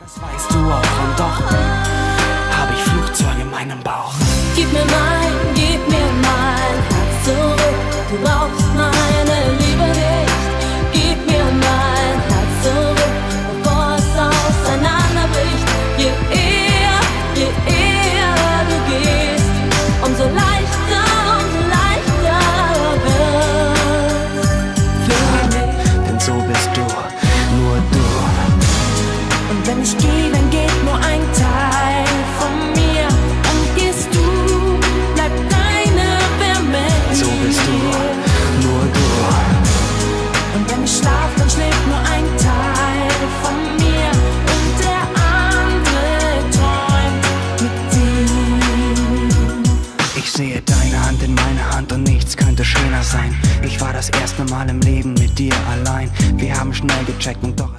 Das weißt du auch und doch habe ich Flugzeuge in meinem Bauch. Gib mir mein, gib mir mein Herz zurück. Du brauchst meine Liebe nicht. Gib mir mein Herz zurück, bevor es auseinanderbricht. Je eher, je eher du gehst, umso leichter, umso leichter wird's für mich. Denn so bist du, wenn ich gehe, dann geht nur ein Teil von mir. Und gehst du, bleibt keine Wärme So bist du, nur du. Und wenn ich schlaf, dann schläft nur ein Teil von mir. Und der andere träumt mit dir. Ich sehe deine Hand in meiner Hand und nichts könnte schöner sein. Ich war das erste Mal im Leben mit dir allein. Wir haben schnell gecheckt und doch